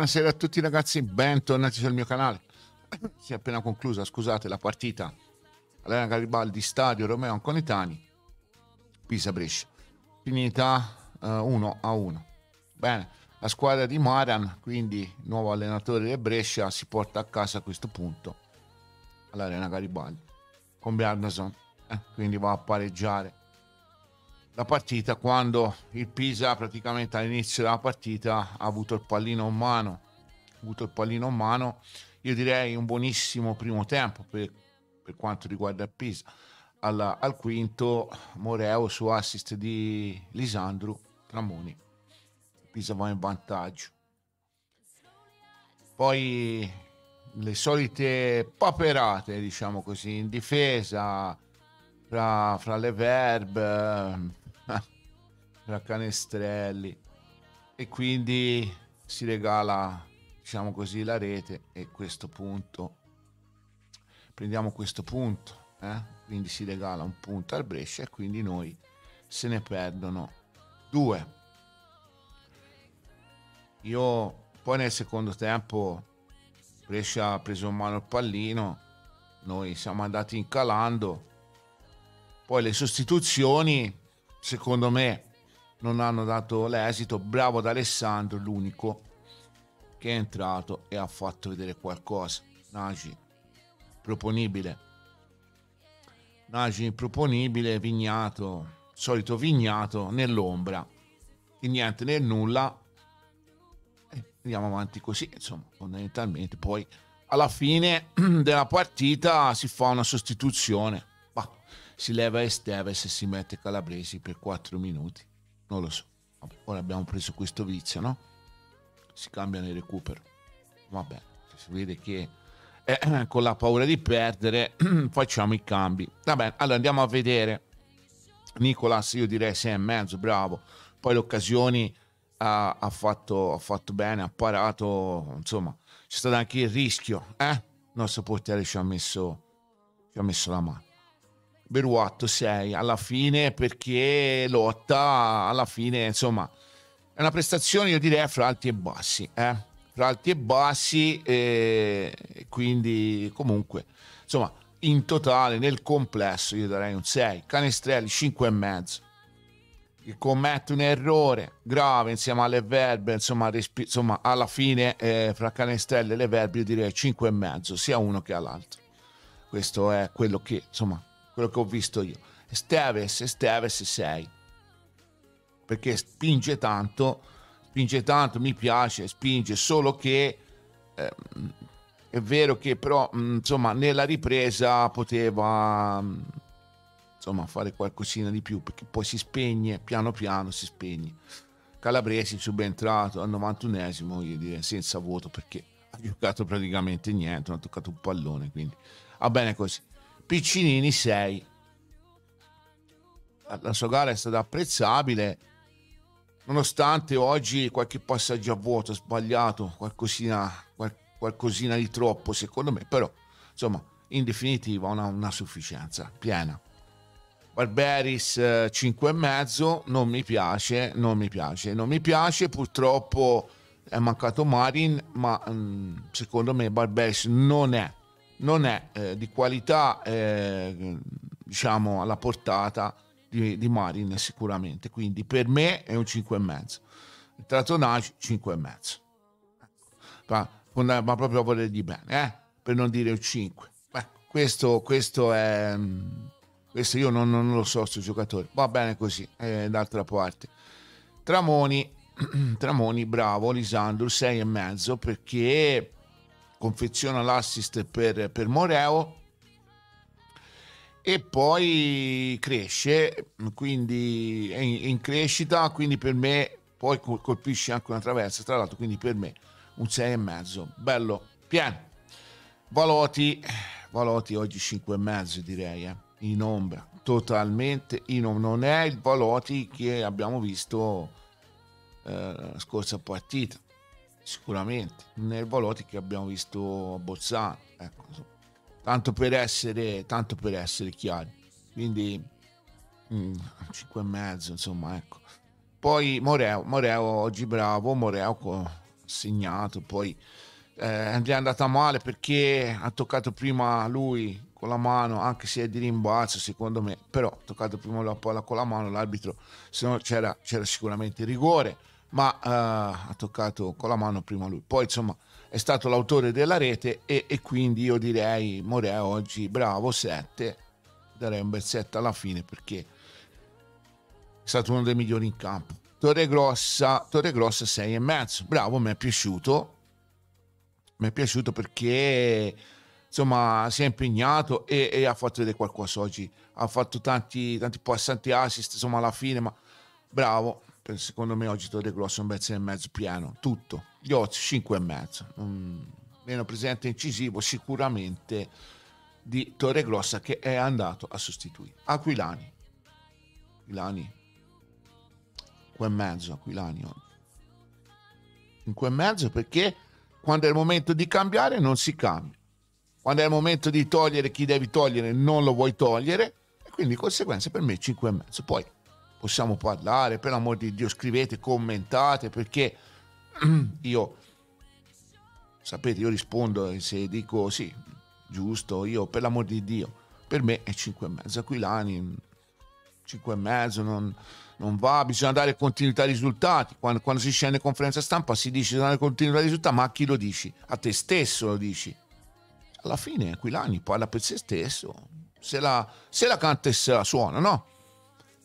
Buonasera a tutti ragazzi, bentornati sul mio canale. Si è appena conclusa, scusate, la partita Allena Garibaldi, Stadio Romeo Anconetani, Pisa-Brescia. Finita uh, eh, 1 a 1. Bene, la squadra di Maran, quindi nuovo allenatore del Brescia, si porta a casa a questo punto all'Arena Garibaldi con Bjarnason, eh, quindi va a pareggiare la partita quando il Pisa praticamente all'inizio della partita ha avuto il pallino in mano, ha avuto il pallino in mano, io direi un buonissimo primo tempo per, per quanto riguarda il Pisa. Al, al, quinto Moreo su assist di Lisandro Tramoni. Pisa va in vantaggio. Poi le solite paperate, diciamo così, in difesa fra, fra le verbe, tra canestrelli. E quindi si regala diciamo così la rete e questo punto. Prendiamo questo punto eh? quindi si regala un punto al Brescia e quindi noi se ne perdono due. Io poi nel secondo tempo Brescia ha preso in mano il pallino noi siamo andati incalando. Poi le sostituzioni secondo me non hanno dato l'esito. Bravo ad Alessandro, l'unico che è entrato e ha fatto vedere qualcosa. Nagi, proponibile. Nagi improponibile, Vignato, solito Vignato nell'ombra. E niente, nel nulla. E andiamo avanti così, insomma, fondamentalmente. Poi alla fine della partita si fa una sostituzione. Bah, si leva Esteves e si mette Calabresi per 4 minuti non lo so. Ora abbiamo preso questo vizio, no? Si cambia nel recupero. Vabbè, si vede che eh, con la paura di perdere facciamo i cambi. Vabbè, allora andiamo a vedere. Nicolas, io direi 6 e mezzo, bravo. Poi le occasioni ha, ha, fatto, ha fatto bene, ha parato, insomma, c'è stato anche il rischio, eh? Il nostro portiere ci ha messo, ci ha messo la mano. Beruatto 6 alla fine perché lotta alla fine insomma è una prestazione io direi fra alti e bassi eh? fra alti e bassi e quindi comunque insomma in totale nel complesso io darei un 6 Canestrelli 5 e mezzo. Che commette un errore grave insieme alle verbe insomma, respi- insomma alla fine eh, fra Canestrelli e le verbe io direi 5 e mezzo sia uno che all'altro. Questo è quello che insomma quello che ho visto io. Esteves, Esteves 6. Perché spinge tanto, spinge tanto, mi piace, spinge, solo che eh, è vero che però mm, insomma nella ripresa poteva mm, insomma fare qualcosina di più perché poi si spegne, piano piano si spegne. Calabresi subentrato al 91esimo, io direi senza voto perché ha giocato praticamente niente, non ha toccato un pallone, quindi va bene così. Piccinini 6. La sua gara è stata apprezzabile, nonostante oggi qualche passaggio a vuoto sbagliato, qualcosina, qual, qualcosina di troppo secondo me, però insomma in definitiva una, una sufficienza piena. Barberis 5,5 non mi piace, non mi piace, non mi piace, purtroppo è mancato Marin, ma mm, secondo me Barberis non è non è eh, di qualità eh, diciamo alla portata di, di, Marin sicuramente. Quindi per me è un 5,5 il Tratonage 5,5 ecco. ma, ma proprio a voler di bene eh? per non dire un 5 Beh, questo, questo è questo io non, non, lo so questo giocatore. Va bene così d'altra parte. Tramoni Tramoni bravo Lisandro 6,5 perché confeziona l'assist per, per Moreo. E poi cresce, quindi è in, in, crescita, quindi per me poi colpisce anche una traversa, tra l'altro quindi per me un 6,5, bello, pieno. Valoti, Valoti oggi 5,5 direi, eh, in ombra, totalmente in ombra, non è il Valoti che abbiamo visto eh, la scorsa partita sicuramente nel Volotti che abbiamo visto a Bolzano ecco, tanto per essere tanto per essere chiari. Quindi mm, 5 e mezzo insomma ecco. Poi Moreo, Moreo oggi bravo Moreo segnato, poi eh, gli è andata male perché ha toccato prima lui con la mano, anche se è di rimbalzo secondo me, però ha toccato prima la palla con la mano, l'arbitro, se no c'era, c'era sicuramente rigore, ma eh, ha toccato con la mano prima lui. Poi insomma è stato l'autore della rete e, e quindi io direi More oggi bravo 7, darei un bel 7 alla fine perché è stato uno dei migliori in campo. Torre Grossa, Torre Grossa 6 e mezzo, bravo, mi è piaciuto, mi è piaciuto perché insomma si è impegnato e, e, ha fatto vedere qualcosa oggi. Ha fatto tanti, tanti passanti assist insomma alla fine ma bravo secondo me oggi Torre Grosso è un 6 e mezzo pieno tutto. Gli Oz 5 e mezzo. Mm, meno presente incisivo sicuramente di Torre Grossa che è andato a sostituire. Aquilani. Aquilani. 5 e mezzo Aquilani oggi. 5 e mezzo perché quando è il momento di cambiare non si cambia. Quando è il momento di togliere chi devi togliere non lo vuoi togliere e quindi di conseguenza per me 5 e mezzo. Poi possiamo parlare, per l'amor di Dio scrivete, commentate perché io sapete io rispondo se dico sì, giusto, io per l'amor di Dio, per me è 5 e mezzo. Aquilani 5 e mezzo non non va, bisogna dare continuità ai risultati. Quando, quando, si scende in conferenza stampa si dice di dare continuità ai risultati, ma a chi lo dici? A te stesso lo dici. Alla fine Aquilani parla per se stesso, se la, se la canta e se la suona, no?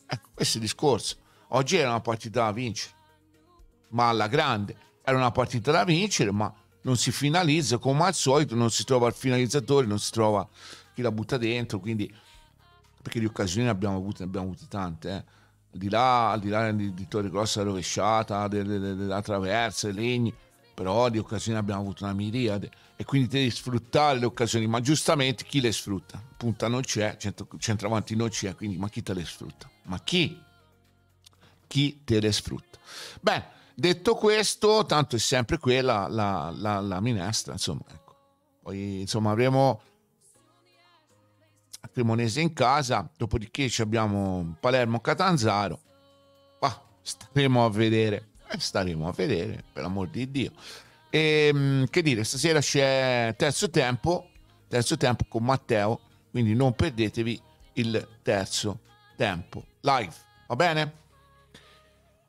Ecco, questo è il discorso. Oggi era una partita da vincere, ma alla grande. Era una partita da vincere, ma non si finalizza come al solito, non si trova il finalizzatore, non si trova chi la butta dentro, quindi perché di occasioni ne abbiamo avute, ne abbiamo avute tante, eh al di là, al di, là di, di Torre Grossa rovesciata, della, traversa, legni, però di occasioni abbiamo avuto una miriade e quindi devi sfruttare le occasioni, ma giustamente chi le sfrutta? Punta non c'è, centro, centravanti non c'è, quindi ma chi te le sfrutta? Ma chi? Chi te le sfrutta? Beh, detto questo, tanto è sempre quella la, la, la minestra, insomma, ecco. Poi insomma avremo Cremonese in casa, dopodiché abbiamo Palermo-Catanzaro. Ah, staremo a vedere, eh, staremo a vedere, per l'amor di Dio. E ehm, che dire, stasera c'è terzo tempo, terzo tempo con Matteo, quindi non perdetevi il terzo tempo live, va bene?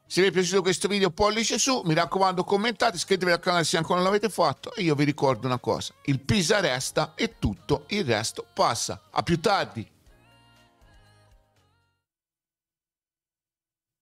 Se vi è piaciuto questo video pollice su, mi raccomando commentate, iscrivetevi al canale se ancora non l'avete fatto e io vi ricordo una cosa, il Pisa resta e tutto il resto passa. A più tardi!